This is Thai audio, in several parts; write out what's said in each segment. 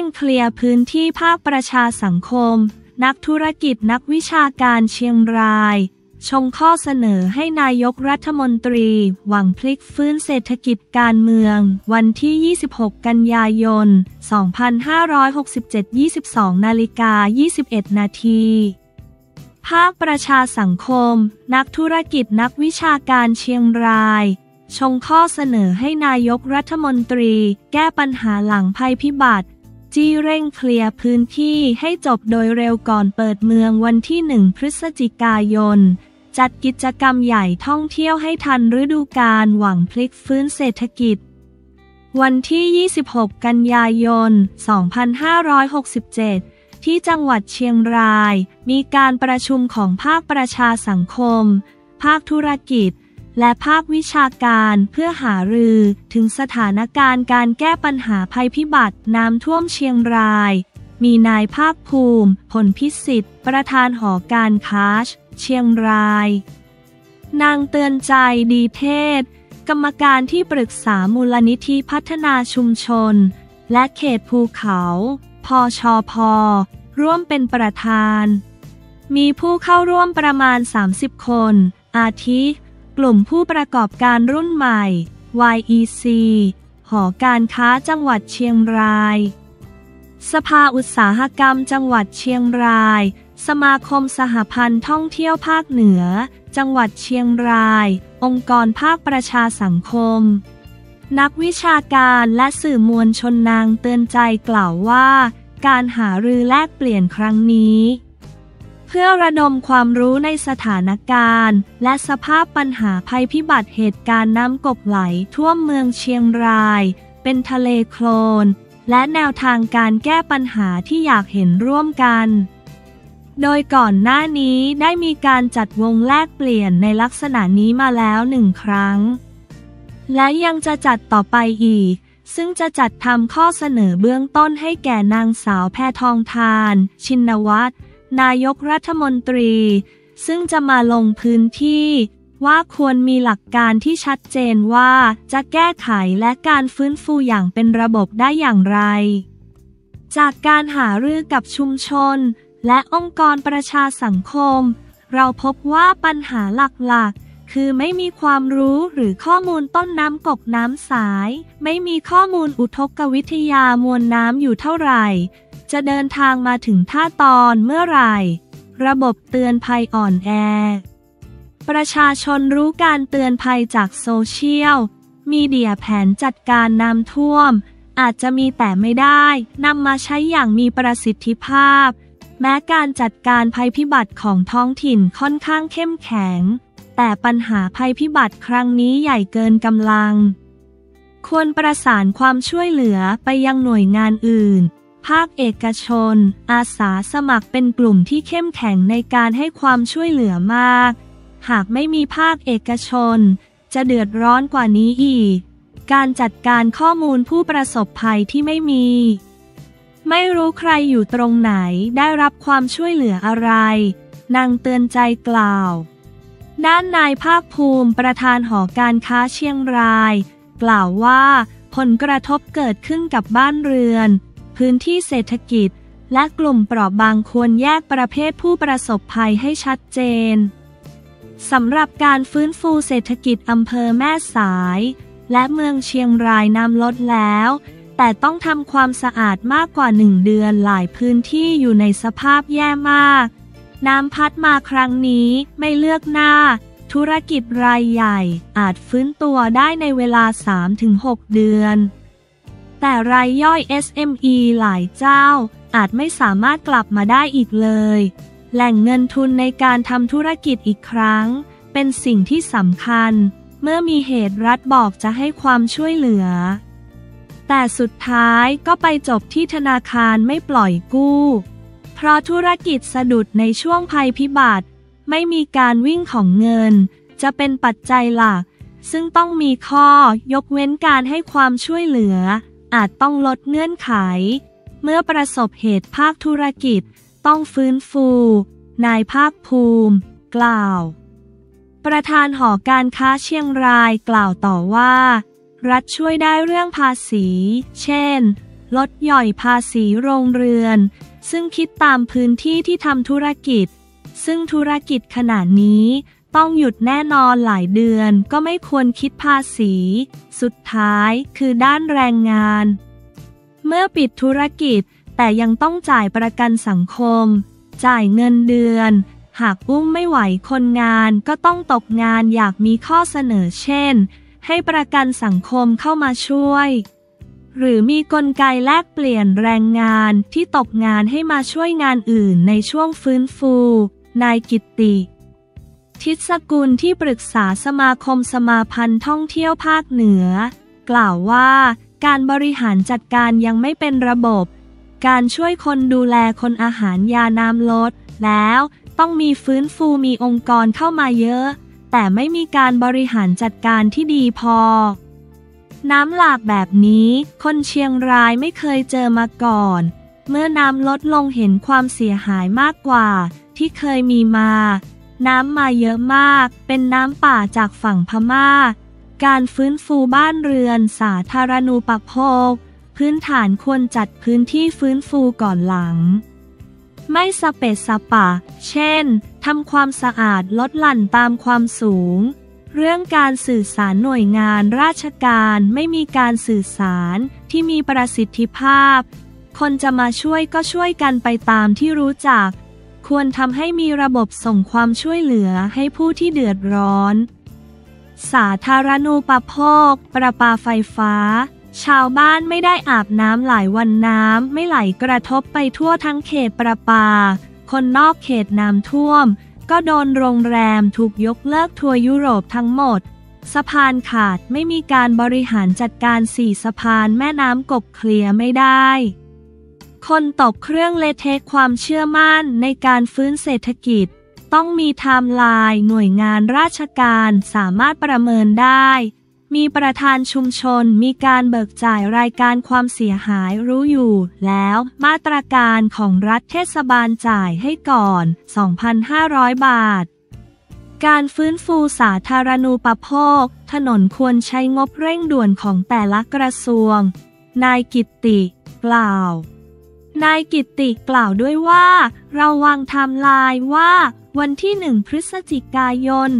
ร่งเคลียร์พื้นที่ภาคประชาสังคม นักธุรกิจนักวิชาการเชียงราย ชงข้อเสนอให้นายกรัฐมนตรี หวังพลิกฟื้นเศรษฐกิจการเมือง วันที่ 26 กันยายน 2567 22นาฬิกา21 นาทีภาคประชาสังคม นักธุรกิจนักวิชาการเชียงราย ชงข้อเสนอให้นายกรัฐมนตรี แก้ปัญหาหลังภัยพิบัติ จี้เร่งเคลียร์พื้นที่ให้จบโดยเร็วก่อนเปิดเมืองวันที่หนึ่งพฤศจิกายน จัดกิจกรรมใหญ่ท่องเที่ยวให้ทันฤดูกาลหวังพลิกฟื้นเศรษฐกิจ วันที่ 26 กันยายน 2567 ที่จังหวัดเชียงราย มีการประชุมของภาคประชาสังคม ภาคธุรกิจ และภาควิชาการเพื่อหารือถึงสถานการณ์การแก้ปัญหาภัยพิบัติน้ำท่วมเชียงราย มีนายภาคภูมิ ผลพิสิทธิ์ ประธานหอการค้าเชียงราย นางเตือนใจดีเทศ กรรมการที่ปรึกษามูลนิธิพัฒนาชุมชน และเขตภูเขาพอชอพอร่วมเป็นประธาน มีผู้เข้าร่วมประมาณ 30 คน อาทิ กลุ่มผู้ประกอบการรุ่นใหม่ YEC หอการค้าจังหวัดเชียงราย สภาอุตสาหกรรมจังหวัดเชียงราย สมาคมสหพันธ์ท่องเที่ยวภาคเหนือ จังหวัดเชียงราย องค์กรภาคประชาสังคม นักวิชาการและสื่อมวลชนนางเตือนใจกล่าวว่า การหารือแลกเปลี่ยนครั้งนี้ เพื่อระดมความรู้ในสถานการณ์ และสภาพปัญหาภัยพิบัติเหตุการณ์น้ำกบไหลท่วมเมืองเชียงราย เป็นทะเลโคลน และแนวทางการแก้ปัญหาที่อยากเห็นร่วมกัน โดยก่อนหน้านี้ได้มีการจัดวงแลกเปลี่ยนในลักษณะนี้มาแล้วหนึ่งครั้ง และยังจะจัดต่อไปอีกซึ่งจะจัดทำข้อเสนอเบื้องต้นให้แก่นางสาวแพทองทาน ชินวัตร นายกรัฐมนตรี ซึ่งจะมาลงพื้นที่ ว่าควรมีหลักการที่ชัดเจนว่าจะแก้ไขและการฟื้นฟูอย่างเป็นระบบได้อย่างไร จากการหารือกับชุมชน และองค์กรประชาสังคม เราพบว่าปัญหาหลักๆ คือไม่มีความรู้หรือข้อมูลต้นน้ำกบน้ำสาย ไม่มีข้อมูลอุทกวิทยามวลน้ำอยู่เท่าไหร่ จะเดินทางมาถึงท่าตอนเมื่อไหร่ ระบบเตือนภัยอ่อนแอ ประชาชนรู้การเตือนภัยจากโซเชียล มีเดียแผนจัดการน้ำท่วม อาจจะมีแต่ไม่ได้นำมาใช้อย่างมีประสิทธิภาพ แม้การจัดการภัยพิบัติของท้องถิ่นค่อนข้างเข้มแข็ง แต่ปัญหาภัยพิบัติครั้งนี้ใหญ่เกินกำลัง ควรประสานความช่วยเหลือไปยังหน่วยงานอื่น ภาคเอกชน อาสาสมัครเป็นกลุ่มที่เข้มแข็งในการให้ความช่วยเหลือมาก หากไม่มีภาคเอกชน จะเดือดร้อนกว่านี้อีก การจัดการข้อมูลผู้ประสบภัยที่ไม่มี ไม่รู้ใครอยู่ตรงไหนได้รับความช่วยเหลืออะไร นางเตือนใจกล่าว ด้านนายภาคภูมิประธานหอการค้าเชียงราย กล่าวว่าผลกระทบเกิดขึ้นกับบ้านเรือน พื้นที่เศรษฐกิจ และกลุ่มเปราะบางควรแยกประเภทผู้ประสบภัยให้ชัดเจนสำหรับการฟื้นฟูเศรษฐกิจอำเภอแม่สาย และเมืองเชียงรายน้ำลดแล้ว แต่ต้องทำความสะอาดมากกว่าหนึ่งเดือนหลายพื้นที่อยู่ในสภาพแย่มาก น้ำพัดมาครั้งนี้ไม่เลือกหน้า ธุรกิจรายใหญ่ อาจฟื้นตัวได้ในเวลา 3-6 เดือน แต่รายย่อย SME หลายเจ้า อาจไม่สามารถกลับมาได้อีกเลย แหล่งเงินทุนในการทำธุรกิจอีกครั้ง เป็นสิ่งที่สำคัญ เมื่อมีเหตุรัฐบอกจะให้ความช่วยเหลือ แต่สุดท้ายก็ไปจบที่ธนาคารไม่ปล่อยกู้ เพราะธุรกิจสะดุดในช่วงภัยพิบัติ ไม่มีการวิ่งของเงิน จะเป็นปัจจัยหลัก ซึ่งต้องมีข้อยกเว้นการให้ความช่วยเหลือ อาจต้องลดเงื่อนไข เมื่อประสบเหตุภาคธุรกิจ ต้องฟื้นฟู นายภาคภูมิ กล่าว ประธานหอการค้าเชียงรายกล่าวต่อว่า รัฐช่วยได้เรื่องภาษี เช่น ลดหย่อยภาษีโรงเรือน ซึ่งคิดตามพื้นที่ที่ทำธุรกิจ ซึ่งธุรกิจขนาดนี้ต้องหยุดแน่นอนหลายเดือนก็ไม่ควรคิดภาษี สุดท้ายคือด้านแรงงาน เมื่อปิดธุรกิจแต่ยังต้องจ่ายประกันสังคม จ่ายเงินเดือน หากอุ้มไม่ไหวคนงานก็ต้องตกงานอยากมีข้อเสนอเช่น ให้ประกันสังคมเข้ามาช่วย หรือมีกลไกแลกเปลี่ยนแรงงานที่ตกงานให้มาช่วยงานอื่นในช่วงฟื้นฟู นายกิตติ ทิศกุลที่ปรึกษาสมาคมสมาพันธ์ท่องเที่ยวภาคเหนือ กล่าวว่าการบริหารจัดการยังไม่เป็นระบบ การช่วยคนดูแลคนอาหารยาน้ำลด แล้วต้องมีฟื้นฟูมีองค์กรเข้ามาเยอะ แต่ไม่มีการบริหารจัดการที่ดีพอ น้ำหลากแบบนี้ คนเชียงรายไม่เคยเจอมาก่อน เมื่อน้ำลดลงเห็นความเสียหายมากกว่า ที่เคยมีมา น้ำมาเยอะมาก เป็นน้ำป่าจากฝั่งพม่า การฟื้นฟูบ้านเรือนสาธารณูปโภค พื้นฐานควรจัดพื้นที่ฟื้นฟูก่อนหลัง ไม่สเปซสปะ เช่นทำความสะอาดลดหลั่นตามความสูง เรื่องการสื่อสารหน่วยงานราชการไม่มีการสื่อสารที่มีประสิทธิภาพ คนจะมาช่วยก็ช่วยกันไปตามที่รู้จัก ควรทำให้มีระบบส่งความช่วยเหลือให้ผู้ที่เดือดร้อน สาธารณูปโภค ประปาไฟฟ้า ชาวบ้านไม่ได้อาบน้ำหลายวันน้ำไม่ไหลกระทบไปทั่วทั้งเขตประปา คนนอกเขตน้ำท่วม ก็โดนโรงแรมถูกยกเลิกทัวร์ยุโรปทั้งหมด สะพานขาดไม่มีการบริหารจัดการสี่สะพานแม่น้ำกบเคลียไม่ได้ คนตกเครื่องเลเทคความเชื่อมั่นในการฟื้นเศรษฐกิจ ต้องมีไทม์ไลน์หน่วยงานราชการสามารถประเมินได้ มีประธานชุมชนมีการเบิกจ่ายรายการความเสียหายรู้อยู่ แล้วมาตรการของรัฐเทศบาลจ่ายให้ก่อน 2,500 บาท การฟื้นฟูสาธารณูปโภค ถนนควรใช้งบเร่งด่วนของแต่ละกระทรวง นายกิตติกล่าว นายกิตติกล่าวด้วยว่า เราวางไทม์ไลน์ว่า วันที่หนึ่งพฤศจิกายน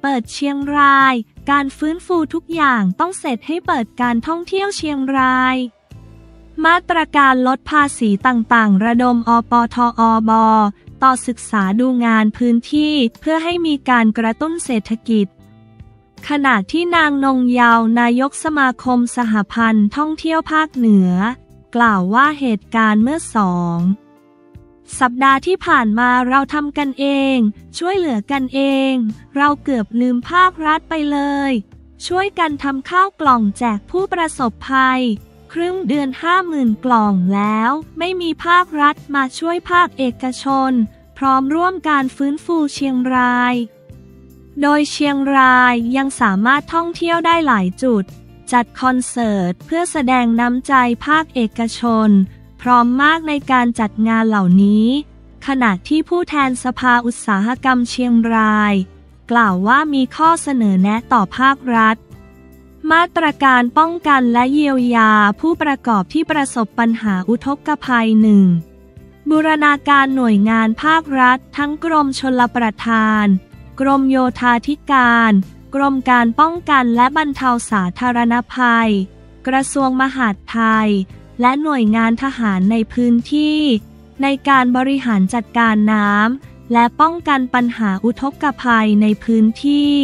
เปิดเชียงราย การฟื้นฟูทุกอย่างต้องเสร็จให้เปิดการท่องเที่ยวเชียงราย มาตรการลดภาษีต่างๆ ระดมอปทอบต่อศึกษาดูงานพื้นที่เพื่อให้มีการกระตุ้นเศรษฐกิจ ขณะที่นางนงยาวนายกสมาคมสหพันธ์ท่องเที่ยวภาคเหนือ กล่าวว่าเหตุการณ์เมื่อสอง สัปดาห์ที่ผ่านมาเราทำกันเอง ช่วยเหลือกันเอง เราเกือบลืมภาครัฐไปเลย ช่วยกันทำข้าวกล่องแจกผู้ประสบภัย ครึ่งเดือนห้าหมื่นกล่องแล้ว ไม่มีภาครัฐมาช่วยภาคเอกชน พร้อมร่วมการฟื้นฟูเชียงราย โดยเชียงรายยังสามารถท่องเที่ยวได้หลายจุด จัดคอนเสิร์ตเพื่อแสดงน้ำใจภาคเอกชน พร้อมมากในการจัดงานเหล่านี้ ขณะที่ผู้แทนสภาอุตสาหกรรมเชียงราย กล่าวว่ามีข้อเสนอแนะต่อภาครัฐ มาตรการป้องกันและเยียวยาผู้ประกอบที่ประสบปัญหาอุทกภัยหนึ่งบูรณาการหน่วยงานภาครัฐ ทั้งกรมชลประทาน กรมโยธาธิการ กรมการป้องกันและบรรเทาสาธารณภัย กระทรวงมหาดไทย และหน่วยงานทหารในพื้นที่ ในการบริหารจัดการน้ำและป้องกันปัญหาอุทกภัยในพื้นที่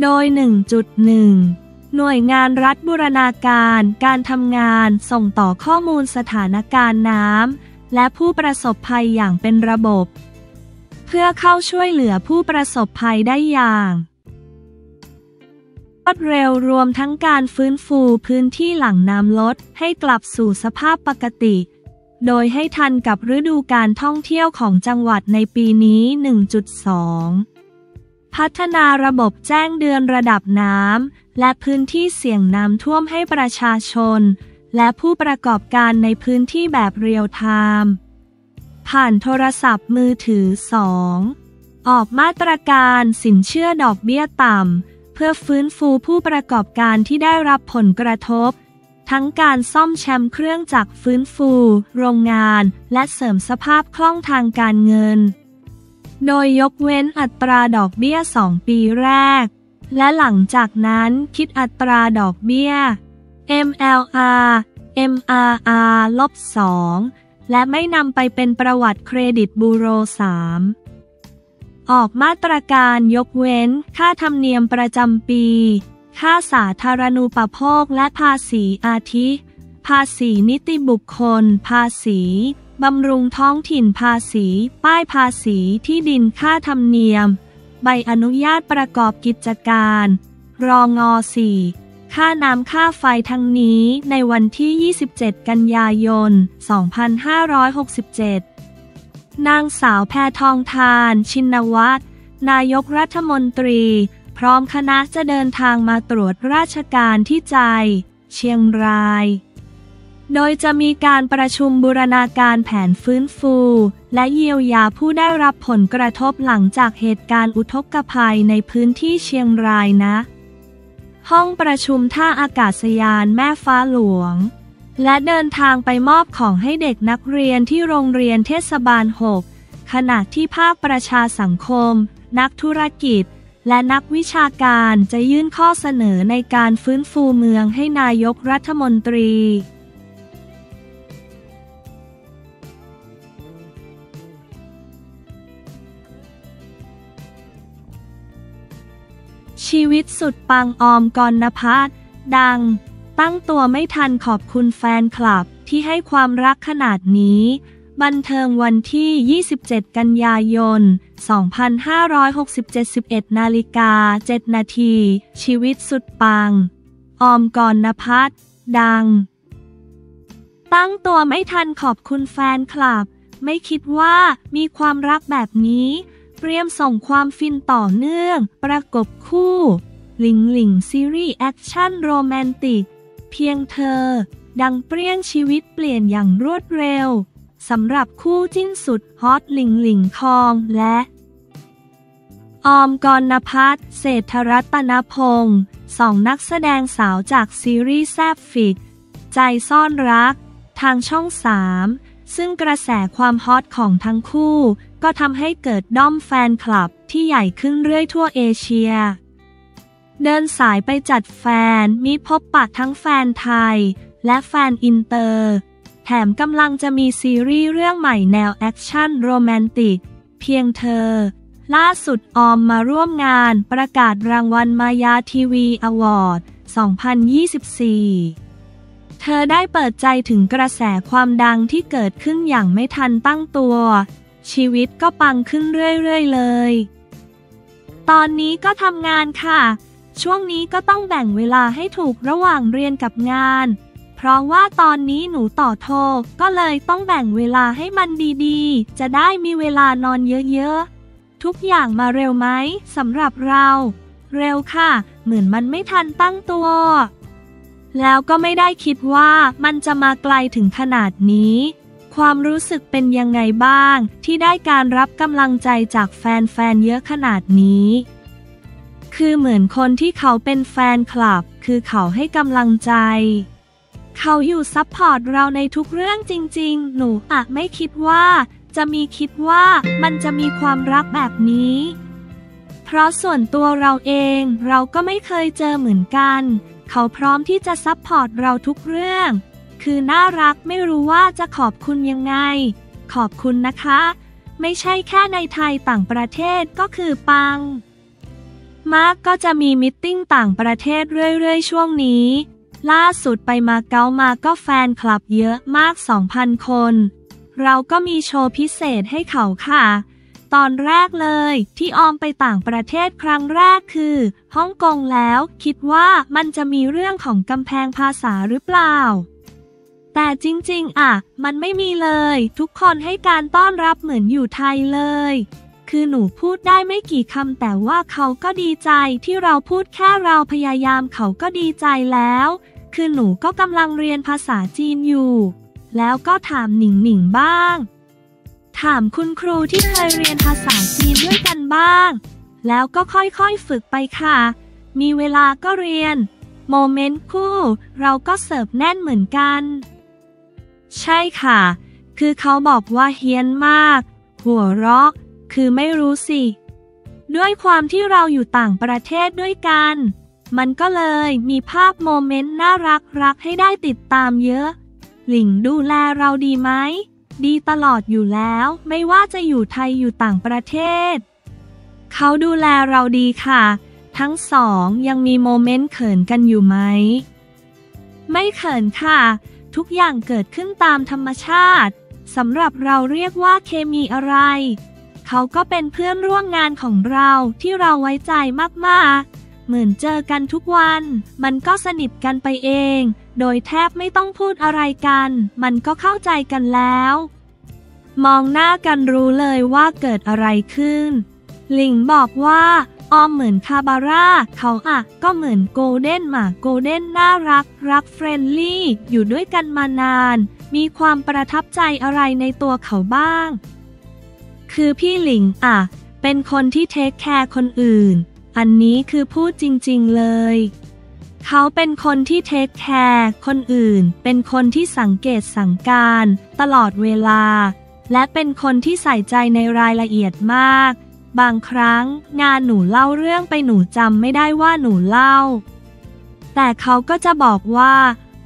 โดย 1.1 หน่วยงานรัฐบูรณาการ การทำงานส่งต่อข้อมูลสถานการณ์น้ำและผู้ประสบภัยอย่างเป็นระบบ เพื่อเข้าช่วยเหลือผู้ประสบภัยได้อย่าง รวดเร็วรวมทั้งการฟื้นฟูพื้นที่หลังน้ำลดให้กลับสู่สภาพปกติ โดยให้ทันกับฤดูการท่องเที่ยวของจังหวัดในปีนี้ 1.2 พัฒนาระบบแจ้งเดือนระดับน้ำและพื้นที่เสี่ยงน้ำท่วมให้ประชาชน และผู้ประกอบการในพื้นที่แบบเรียลไทม์ผ่านโทรศัพท์มือถือ 2 ออกมาตรการสินเชื่อดอกเบี้ยต่ำ พื่อฟื้นฟูผู้ประกอบการที่ได้รับผลกระทบททั้งการซ่อมแชมป์เครื่องจักรฟื้นฟู โรงงาน และเสริมสภาพคล่องทางการเงิน โดยยกเว้นอัตราดอกเบี้ย 2 ปีแรก และหลังจากนั้นคิดอัตราดอกเบี้ย MLR MRR ลบ2และไม่นำไปเป็นประวัติเครดิตบูโร 3 ออกมาตรการยกเว้น ค่าธรรมเนียมประจำปี ค่าสาธารณูปโภคและภาษีอาทิ ภาษีนิติบุคคล ภาษีบำรุงท้องถิ่นภาษี ป้ายภาษีที่ดินค่าธรรมเนียม ใบอนุญาตประกอบกิจการ รองอ4ค่าน้ำค่าไฟทั้งนี้ในวันที่ 27 กันยายน 2567 นางสาวแพทองทาน ชินวัตร นายกรัฐมนตรี พร้อมคณะจะเดินทางมาตรวจราชการที่ใจ เชียงราย โดยจะมีการประชุมบูรณาการแผนฟื้นฟู และเยียวยาผู้ได้รับผลกระทบหลังจากเหตุการณ์อุทกภัยในพื้นที่เชียงรายนะ ห้องประชุมท่าอากาศยานแม่ฟ้าหลวง และเดินทางไปมอบของให้เด็กนักเรียนที่โรงเรียนเทศบาล 6 ขณะที่ภาคประชาสังคม นักธุรกิจ และนักวิชาการจะยื่นข้อเสนอในการฟื้นฟูเมืองให้นายกรัฐมนตรีชีวิตสุดปังออมกรณพัฒดัง ตั้งตัวไม่ทันขอบคุณแฟนคลับที่ให้ความรักขนาดนี้ บันเทิงวันที่ 27 กันยายน 2567 11นาฬิกา 7 นาที ชีวิตสุดปัง ออมกรณพัฒดัง ตั้งตัวไม่ทันขอบคุณแฟนคลับ ไม่คิดว่ามีความรักแบบนี้ เตรียมส่งความฟินต่อเนื่อง ประกบคู่ หลิงหลิงซีรีส์แอคชั่นโรแมนติก เพียงเธอ ดังเปรี้ยงชีวิตเปลี่ยนอย่างรวดเร็วสำหรับคู่จิ้นสุดฮอตหลิงหลิงคองและ ออมกรณพัฒน์เศรษฐรัตนพงศ์สองนักแสดงสาวจากซีรีส์ sapphic ใจซ่อนรัก ทางช่องสามซึ่งกระแสความฮอตของทั้งคู่ ก็ทำให้เกิดด้อมแฟนคลับที่ใหญ่ขึ้นเรื่อยทั่วเอเชีย เดินสายไปจัด fan meet พบปะทั้งแฟนไทย และแฟนอินเตอร์ แถมกำลังจะมีซีรีส์เรื่องใหม่แนวแอคชั่นโรแมนติก เพียงเธอ ล่าสุดออมมาร่วมงานประกาศรางวัลมายาทีวีอวอร์ด 2024เธอได้เปิดใจถึงกระแสความดังที่เกิดขึ้นอย่างไม่ทันตั้งตัว ชีวิตก็ปังขึ้นเรื่อย ๆ เลย ตอนนี้ก็ทำงานค่ะ ช่วงนี้ก็ต้องแบ่งเวลาให้ถูกระหว่างเรียนกับงาน เพราะว่าตอนนี้หนูต่อโทก็เลยต้องแบ่งเวลาให้มันดีๆ จะได้มีเวลานอนเยอะๆ ทุกอย่างมาเร็วไหมสำหรับเรา เร็วค่ะ เหมือนมันไม่ทันตั้งตัว แล้วก็ไม่ได้คิดว่ามันจะมาไกลถึงขนาดนี้ ความรู้สึกเป็นยังไงบ้าง ที่ได้การรับกำลังใจจากแฟนๆเยอะขนาดนี้ คือเหมือนคนที่เขาเป็นแฟนคลับ คือเขาให้กำลังใจ เขาอยู่ support เราในทุกเรื่องจริง ๆ หนูอะไม่คิดว่า จะมีคิดว่ามันจะมีความรักแบบนี้ เพราะส่วนตัวเราเองเราก็ไม่เคยเจอเหมือนกัน เขาพร้อมที่จะ support เราทุกเรื่อง คือน่ารักไม่รู้ว่าจะขอบคุณยังไง ขอบคุณนะคะ ไม่ใช่แค่ในไทยต่างประเทศก็คือปัง มาร์กก็จะมี meeting ต่างประเทศเรื่อยๆ ช่วงนี้ ล่าสุดไปมาเก๊ามาก็แฟนคลับเยอะมาก 2,000 คน เราก็มีโชว์พิเศษให้เขาค่ะ ตอนแรกเลยที่ออมไปต่างประเทศครั้งแรกคือฮ่องกงแล้วคิดว่ามันจะมีเรื่องของกำแพงภาษาหรือเปล่า แต่จริงๆ อะ มันไม่มีเลย ทุกคนให้การต้อนรับเหมือนอยู่ไทยเลย คือหนูพูดได้ไม่กี่คำแต่ว่าเขาก็ดีใจที่เราพูดแค่เราพยายามเขาก็ดีใจแล้ว คือหนูก็กำลังเรียนภาษาจีนอยู่ แล้วก็ถามหนิงหนิงบ้าง ถามคุณครูที่เคยเรียนภาษาจีนด้วยกันบ้าง แล้วก็ค่อยๆฝึกไปค่ะ มีเวลาก็เรียน โมเมนต์คู่ เราก็เสิร์ฟแน่นเหมือนกัน ใช่ค่ะ คือเขาบอกว่าเฮี้ยนมาก หัวเรอก คือไม่รู้สิ ด้วยความที่เราอยู่ต่างประเทศด้วยกัน มันก็เลยมีภาพโมเมนต์น่ารักรักให้ได้ติดตามเยอะ หลิงดูแลเราดีไหม ดีตลอดอยู่แล้ว ไม่ว่าจะอยู่ไทยอยู่ต่างประเทศ เขาดูแลเราดีค่ะ ทั้งสองยังมีโมเมนต์เขินกันอยู่ไหม ไม่เขินค่ะ ทุกอย่างเกิดขึ้นตามธรรมชาติสำหรับเราเรียกว่าเคมีอะไร เขาก็เป็นเพื่อนร่วมงานของเราที่เราไว้ใจมากๆ เหมือนเจอกันทุกวัน มันก็สนิทกันไปเอง โดยแทบไม่ต้องพูดอะไรกัน มันก็เข้าใจกันแล้ว มองหน้ากันรู้เลยว่าเกิดอะไรขึ้นหลิงบอกว่าออมเหมือนคาบาร่า เขาอะก็เหมือน golden หมา golden น่ารัก รัก friendly อยู่ด้วยกันมานาน มีความประทับใจอะไรในตัวเขาบ้าง คือพี่หลิงอะเป็นคนที่เทคแคร์คนอื่น อันนี้คือพูดจริงๆเลย เขาเป็นคนที่เทคแคร์คนอื่น เป็นคนที่สังเกตสังการ ตลอดเวลา และเป็นคนที่ใส่ใจในรายละเอียดมาก บางครั้งงานหนูเล่าเรื่องไปหนูจำไม่ได้ว่าหนูเล่า แต่เขาก็จะบอกว่า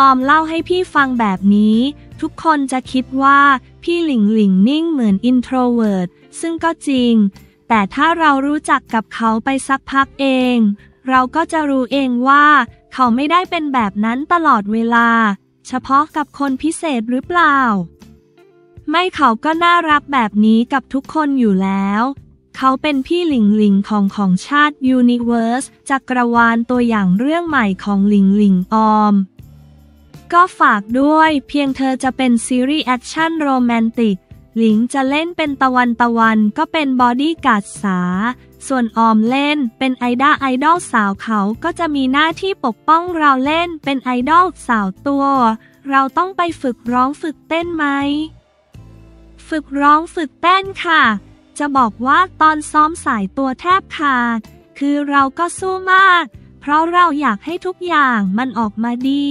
ออมเล่าให้พี่ฟังแบบนี้ ทุกคนจะคิดว่าพี่หลิงหลิงนิ่งเหมือน introvert ซึ่งก็จริง แต่ถ้าเรารู้จักกับเขาไปสักพักเอง เราก็จะรู้เองว่า เขาไม่ได้เป็นแบบนั้นตลอดเวลา เฉพาะกับคนพิเศษหรือเปล่า ไม่เขาก็น่ารักแบบนี้กับทุกคนอยู่แล้ว เขาเป็นพี่หลิงหลิงของของชาติ universe จักรวาลตัวอย่างเรื่องใหม่ของหลิงหลิงออม ก็ฝากด้วย เพียงเธอจะเป็นซีรีส์ action romantic หลิงจะเล่นเป็นตะวันตะวันก็เป็นบอดี้การ์ดสาว ส่วนออมเล่นเป็นไอดาไอดอลสาวเขาก็จะมีหน้าที่ปกป้องเราเล่นเป็นไอดอลสาวตัว เราต้องไปฝึกร้องฝึกเต้นไหม ฝึกร้องฝึกเต้นค่ะ จะบอกว่าตอนซ้อมสายตัวแทบขาด คือเราก็สู้มาก เพราะเราอยากให้ทุกอย่างมันออกมาดี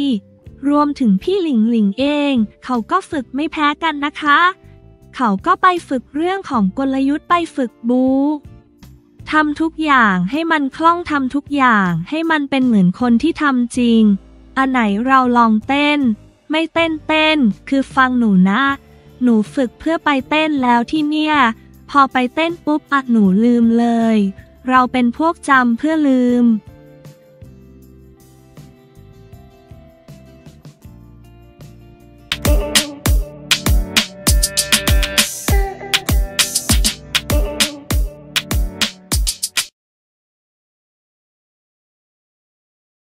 รวมถึงพี่หลิงหลิงเอง เขาก็ฝึกไม่แพ้กันนะคะ เขาก็ไปฝึกเรื่องของกลยุทธ์ไปฝึกบูทำทุกอย่างให้มันคล่องทำทุกอย่างให้มันเป็นเหมือนคนที่ทำจริง อันไหนเราลองเต้น ไม่เต้นเต้น คือฟังหนูนะ หนูฝึกเพื่อไปเต้นแล้วที่เนี่ย พอไปเต้นปุ๊บอะหนูลืมเลย เราเป็นพวกจำเพื่อลืม